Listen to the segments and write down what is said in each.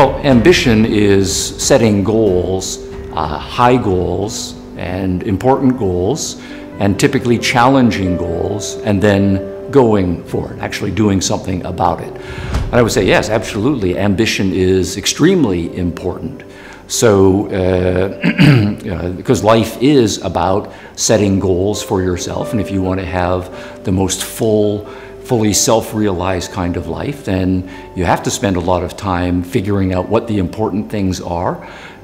Well, ambition is setting goals, uh, high goals, and important goals, and typically challenging goals, and then going for it, actually doing something about it. And I would say, yes, absolutely, ambition is extremely important. So, uh, because life is about setting goals for yourself, and if you want to have the most full, fully self-realized kind of life, then you have to spend a lot of time figuring out what the important things are,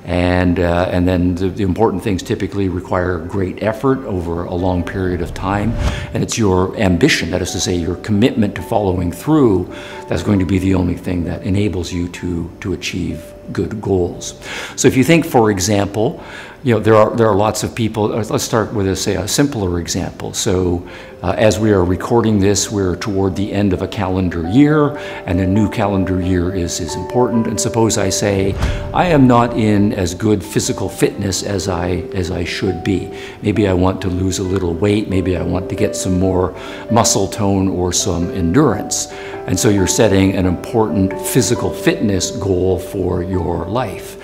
and, uh, and then the, the, important things typically require great effort over a long period of time. And it's your ambition, that is to say, your commitment to following through, that's going to be the only thing that enables you to, to achieve good goals. So if you think, for example, you know, there are, there are lots of people, uh, let's start with, a, say, a simpler example. So uh, as we are recording this, we're toward the end of a calendar year, and a new calendar year is, is important. And suppose I say, I am not in as good physical fitness as I, as I should be. Maybe I want to lose a little weight, maybe I want to get some more muscle tone or some endurance. And so you're setting an important physical fitness goal for your life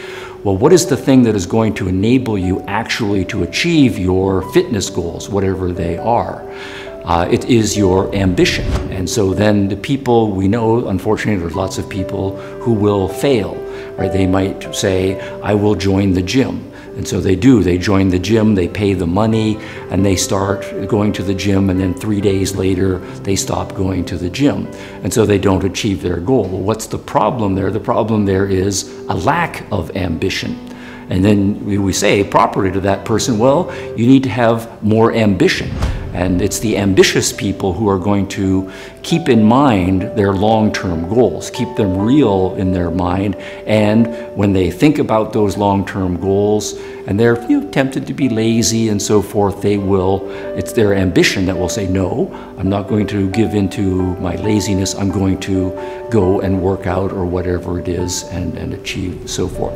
well, what is the thing that is going to enable you actually to achieve your fitness goals, whatever they are? Uh, it is your ambition. And so then the people we know, unfortunately, there's lots of people who will fail, right? They might say, I will join the gym. And so they do. They join the gym, they pay the money, and they start going to the gym, and then three days later, they stop going to the gym. And so they don't achieve their goal. What's the problem there? The problem there is a lack of ambition. And then we say properly to that person, well, you need to have more ambition. And it's the ambitious people who are going to keep in mind their long-term goals, keep them real in their mind, and when they think about those long-term goals and they're you know, tempted to be lazy and so forth, they will, it's their ambition that will say, no, I'm not going to give into my laziness, I'm going to go and work out or whatever it is and, and achieve so forth.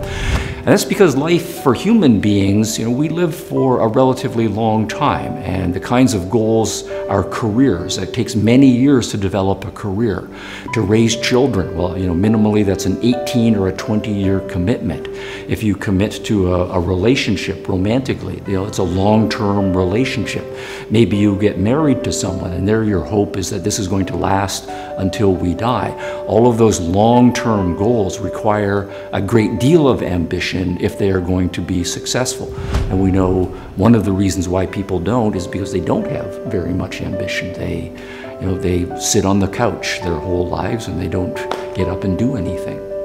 And that's because life for human beings, you know, we live for a relatively long time and the kinds of goals are careers. It takes many years to develop a career. To raise children, well, you know, minimally that's an 18 or a 20 year commitment. If you commit to a, a relationship romantically, you know, it's a long-term relationship. Maybe you get married to someone and there your hope is that this is going to last until we die. All of those long-term goals require a great deal of ambition if they are going to be successful. And we know one of the reasons why people don't is because they don't have very much ambition. They, you know, they sit on the couch their whole lives and they don't get up and do anything.